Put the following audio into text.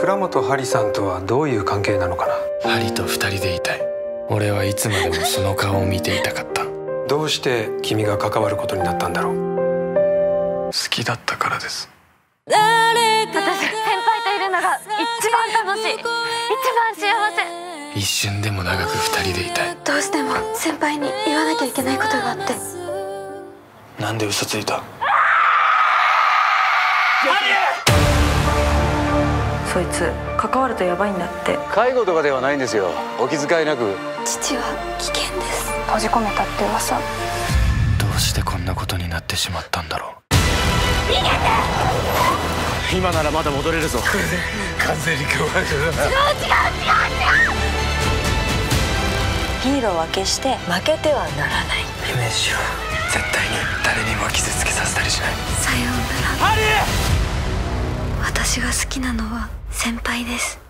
倉本ハリさんとはどういう関係なのかな？ハリと二人でいたい。俺はいつまでもその顔を見ていたかった。どうして君が関わることになったんだろう？好きだったからです。私先輩といるのが一番楽しい。一番幸せ。一瞬でも長く二人でいたい。どうしても先輩に言わなきゃいけないことがあって。なんで嘘ついた？そいつ関わるとヤバいんだって。介護とかではないんですよ。お気遣いなく。父は危険です。閉じ込めたって噂。どうしてこんなことになってしまったんだろう。今ならまだ戻れるぞ。ヒーローは決して負けてはならない。イメージしろ絶対に誰にも傷つけさせたりしない。さようなら。私が好きなのは先輩です。